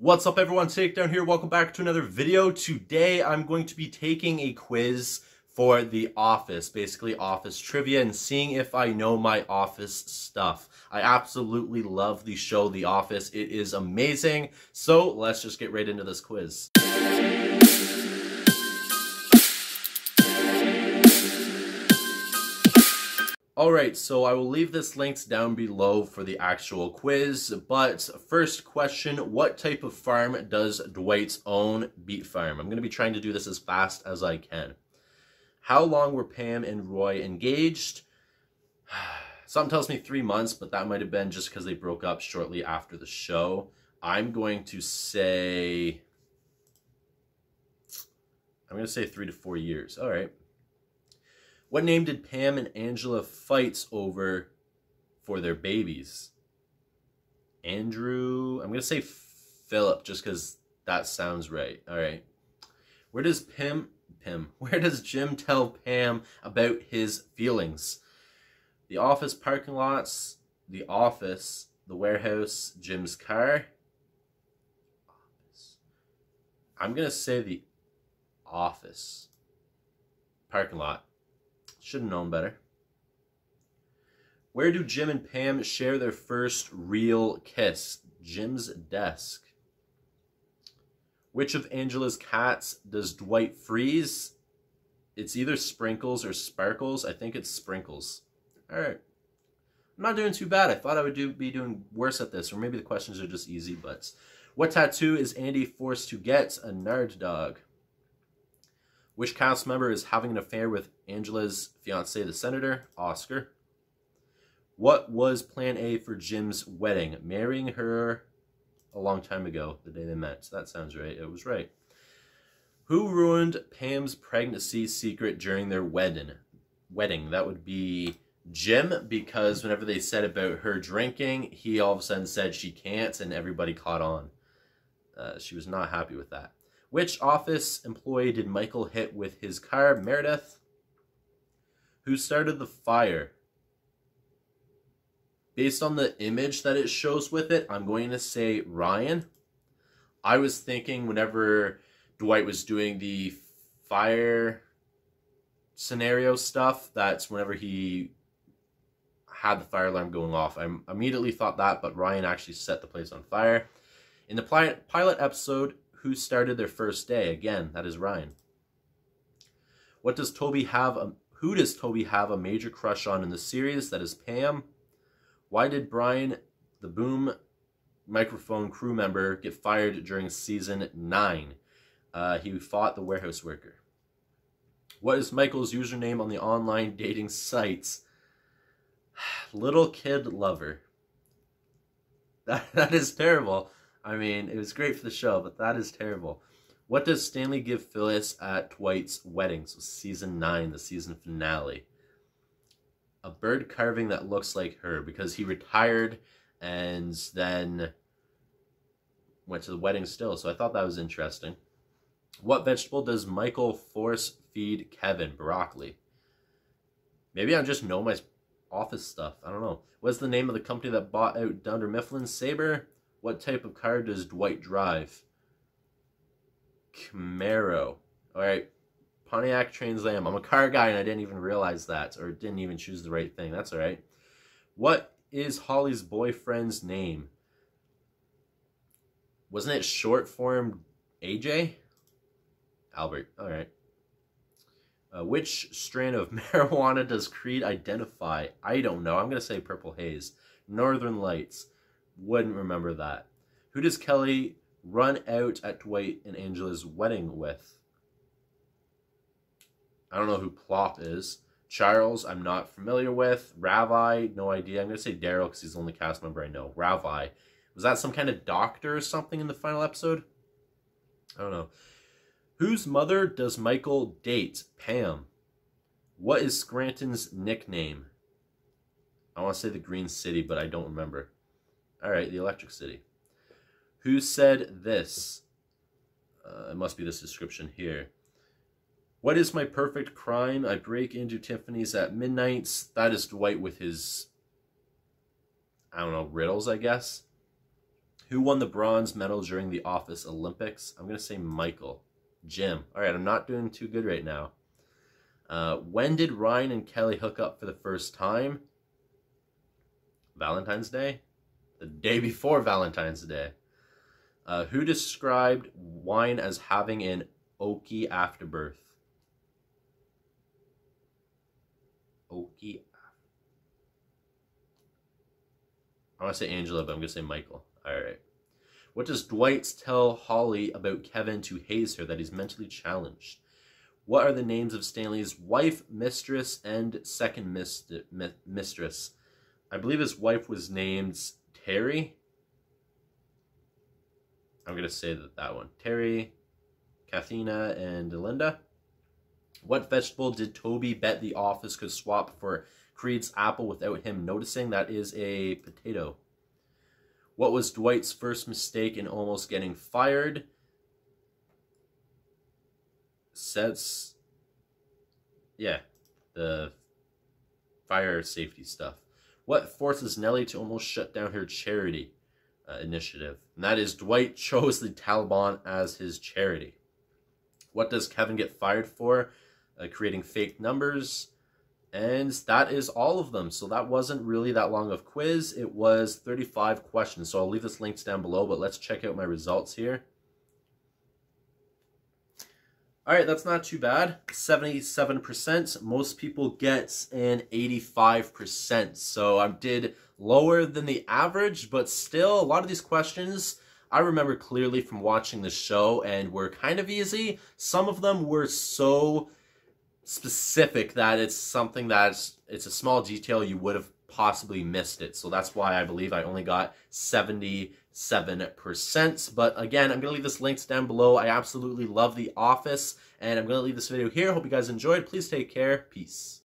What's up everyone, Takedown here, welcome back to another video. Today I'm going to be taking a quiz for The Office, basically Office trivia and seeing if I know my Office stuff. I absolutely love the show The Office, it is amazing. So let's just get right into this quiz. Alright, so I will leave this links down below for the actual quiz, but first question, what type of farm does Dwight's own Beet Farm? I'm going to be trying to do this as fast as I can. How long were Pam and Roy engaged? Something tells me three months, but that might have been just because they broke up shortly after the show. I'm going to say... I'm going to say three to four years. All right. What name did Pam and Angela fight over for their babies? Andrew. I'm going to say Philip just because that sounds right. All right. Where does Pam, Pam, where does Jim tell Pam about his feelings? The office parking lots, the office, the warehouse, Jim's car. Office. I'm going to say the office parking lot. Should have known better. Where do Jim and Pam share their first real kiss? Jim's desk. Which of Angela's cats does Dwight freeze? It's either Sprinkles or Sparkles. I think it's Sprinkles. All right. I'm not doing too bad. I thought I would do, be doing worse at this, or maybe the questions are just easy, but... What tattoo is Andy forced to get? A Nard Dog. Which cast member is having an affair with Angela's fiance, the senator, Oscar? What was plan A for Jim's wedding? Marrying her a long time ago, the day they met. So that sounds right. It was right. Who ruined Pam's pregnancy secret during their wedding? Wedding. That would be Jim, because whenever they said about her drinking, he all of a sudden said she can't, and everybody caught on. Uh, she was not happy with that. Which office employee did Michael hit with his car? Meredith. Who started the fire? Based on the image that it shows with it, I'm going to say Ryan. I was thinking whenever Dwight was doing the fire scenario stuff, that's whenever he had the fire alarm going off. I immediately thought that, but Ryan actually set the place on fire. In the pilot episode, who started their first day? Again, that is Ryan. What does Toby have? A, who does Toby have a major crush on in the series? That is Pam. Why did Brian, the boom microphone crew member, get fired during season nine? Uh, he fought the warehouse worker. What is Michael's username on the online dating sites? Little kid lover. That that is terrible. I mean, it was great for the show, but that is terrible. What does Stanley give Phyllis at Dwight's wedding? So season 9, the season finale. A bird carving that looks like her because he retired and then went to the wedding still. So I thought that was interesting. What vegetable does Michael force feed Kevin? Broccoli. Maybe I just know my office stuff. I don't know. What's the name of the company that bought out Dunder Mifflin? Sabre? What type of car does Dwight drive? Camaro. All right. Pontiac Trans Am. I'm a car guy and I didn't even realize that or didn't even choose the right thing. That's all right. What is Holly's boyfriend's name? Wasn't it short form AJ? Albert. All right. Uh, which strand of marijuana does Creed identify? I don't know. I'm going to say Purple Haze. Northern Lights. Wouldn't remember that. Who does Kelly run out at Dwight and Angela's wedding with? I don't know who Plop is. Charles, I'm not familiar with. Ravi, no idea. I'm going to say Darryl because he's the only cast member I know. Ravi. Was that some kind of doctor or something in the final episode? I don't know. Whose mother does Michael date? Pam. What is Scranton's nickname? I want to say the Green City, but I don't remember. All right, the Electric City. Who said this? Uh, it must be this description here. What is my perfect crime? I break into Tiffany's at midnight. That is Dwight with his, I don't know, riddles, I guess. Who won the bronze medal during the Office Olympics? I'm going to say Michael. Jim. All right, I'm not doing too good right now. Uh, when did Ryan and Kelly hook up for the first time? Valentine's Day? The day before Valentine's Day. Uh, who described wine as having an oaky afterbirth? Oaky. I want to say Angela, but I'm going to say Michael. All right. What does Dwight tell Holly about Kevin to haze her that he's mentally challenged? What are the names of Stanley's wife, mistress, and second mist- mi- mistress? I believe his wife was named Terry. I'm going to say that that one. Terry, Kathina, and Linda. What vegetable did Toby bet the office could swap for Creed's apple without him noticing? That is a potato. What was Dwight's first mistake in almost getting fired? Sets. Yeah, the fire safety stuff. What forces Nellie to almost shut down her charity uh, initiative? And that is Dwight chose the Taliban as his charity. What does Kevin get fired for? Uh, creating fake numbers. And that is all of them. So that wasn't really that long of quiz. It was 35 questions. So I'll leave this linked down below, but let's check out my results here. All right, that's not too bad. 77%. Most people get an 85%. So I did lower than the average, but still a lot of these questions I remember clearly from watching the show and were kind of easy. Some of them were so specific that it's something that it's a small detail you would have possibly missed it. So that's why I believe I only got 77%. But again, I'm going to leave this links down below. I absolutely love The Office, and I'm going to leave this video here. Hope you guys enjoyed. Please take care. Peace.